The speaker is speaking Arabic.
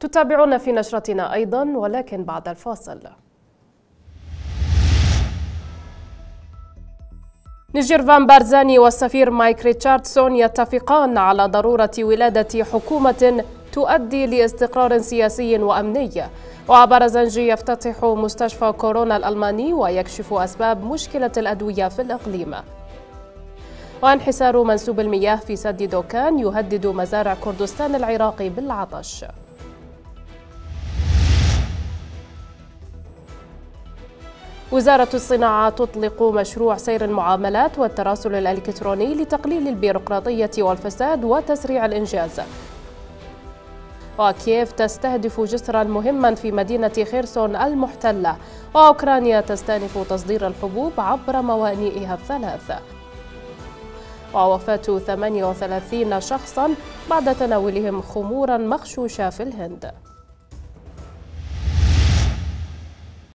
تتابعون في نشرتنا أيضا ولكن بعد الفاصل. نيجير فان بارزاني والسفير مايك ريتشاردسون يتفقان على ضرورة ولادة حكومة تؤدي لاستقرار سياسي وأمني. وبرزنجي يفتتح مستشفى كورونا الألماني ويكشف أسباب مشكلة الأدوية في الإقليم. وانحسار منسوب المياه في سد دوكان يهدد مزارع كردستان العراقي بالعطش. وزارة الصناعة تطلق مشروع سير المعاملات والتراسل الإلكتروني لتقليل البيروقراطية والفساد وتسريع الإنجاز. وكييف تستهدف جسرا مهما في مدينة خيرسون المحتلة. وأوكرانيا تستأنف تصدير الحبوب عبر موانئها الثلاث. ووفاة 38 شخصا بعد تناولهم خمورا مغشوشة في الهند.